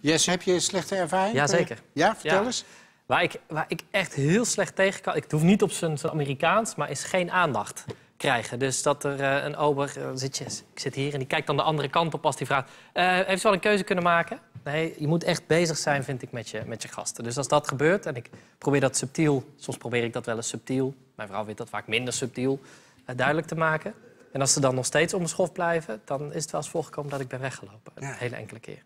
Jesse, heb je slechte ervaring? Jazeker. Ja, vertel eens. Waar ik, waar ik echt heel slecht tegen kan... Ik hoef niet op zijn Amerikaans, maar is geen aandacht krijgen. Dus dat er eh, een ober... Uh, zit je, ik zit hier en die kijkt dan de andere kant op als die vraagt... Eh, heeft ze wel een keuze kunnen maken? Nee, je moet echt bezig zijn, vind ik, met je, met je gasten. Dus als dat gebeurt, en ik probeer dat subtiel... Soms probeer ik dat wel eens subtiel. Mijn vrouw weet dat vaak minder subtiel duidelijk te maken. En als ze dan nog steeds onbeschoft blijven... dan is het wel eens voorgekomen dat ik ben weggelopen. Een hele enkele keer.